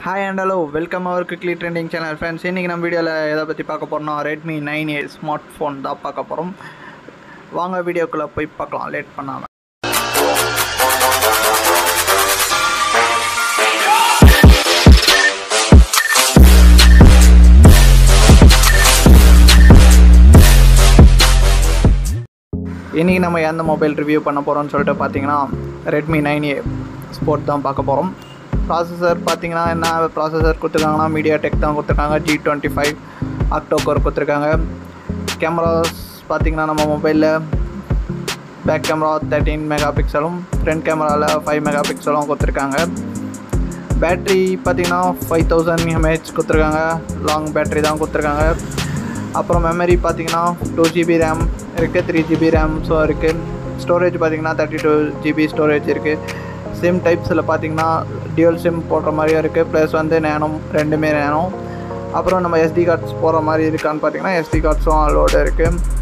Hi and hello welcome our quickly trending channel friends இன்றைக்கி நம்ம வீடியோவில் எதை பற்றி பார்க்க போகிறோம்னா Redmi nine A smart phone தான் பார்க்க போகிறோம் வாங்க வீடியோக்குள்ளே போய் பார்க்கலாம். லேட் பண்ணாமல் இன்றைக்கி நம்ம எந்த மொபைல் ரிவ்யூ பண்ண போகிறோம்னு சொல்லிட்டு பார்த்தீங்கன்னா ரெட்மி நைன் ஏ ஸ்போர்ட் தான் பார்க்க போகிறோம் ப்ராசஸர் பார்த்தீங்கன்னா என்ன ப்ராசஸர் கொடுத்துருக்காங்கன்னா மீடியா டெக் தான் கொடுத்துருக்காங்க G twenty five octa core கொடுத்துருக்காங்க. கேமராஸ் பார்த்தீங்கன்னா நம்ம மொபைலில் பேக் கேமரா தேர்ட்டீன் மெகா பிக்சலும் ஃப்ரண்ட் கேமராவில் ஃபைவ் மெகா பிக்சலும் கொடுத்துருக்காங்க. பேட்ரி பார்த்திங்கன்னா ஃபைவ் தௌசண்ட் எம்ஏஹெச் கொடுத்துருக்காங்க. லாங் பேட்ரி தான் கொடுத்துருக்காங்க. அப்புறம் மெமரி பார்த்தீங்கன்னா டூ ஜிபி ரேம் இருக்குது த்ரீ ஜிபி ரேம்ஸும் இருக்குது ஸ்டோரேஜ் பார்த்தீங்கன்னா தேர்ட்டி டூ ஜிபி ஸ்டோரேஜ் இருக்குது சிம் டைப்ஸில் பார்த்தீங்கன்னா டியூல் சிம் போடுற மாதிரியும் இருக்குது ப்ளஸ் வந்து நேனும் ரெண்டுமே நேனும். அப்புறம் நம்ம எஸ்டி கார்ட்ஸ் போடுற மாதிரி இருக்கான்னு பார்த்தீங்கன்னா எஸ்டி கார்ட்ஸும் அலோடு இருக்குது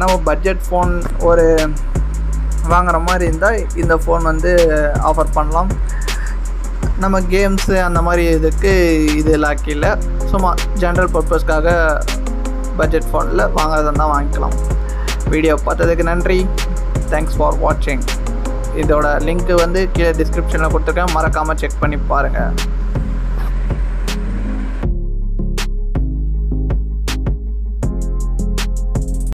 நம்ம பட்ஜெட் ஃபோன் ஒரு வாங்குற மாதிரி இருந்தால் இந்த ஃபோன் வந்து ஆஃபர் பண்ணலாம். நம்ம கேம்ஸு அந்த மாதிரி இதுக்கு இது லாக்கி இல்லை. சும்மா ஜென்ரல் பர்பஸ்க்காக பட்ஜெட் ஃபோனில் வாங்குறதா வாங்கிக்கலாம். வீடியோ பார்த்ததுக்கு நன்றி. தேங்க்ஸ் ஃபார் வாட்சிங் இதோட லிங்க்கு வந்து கீழே டிஸ்கிரிப்ஷனில் கொடுத்துருக்கேன். மறக்காமல் செக் பண்ணி பாருங்கள்